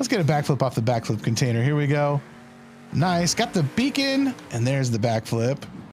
Let's get a backflip off the backflip container. Here we go. Nice. Got the beacon, and there's the backflip.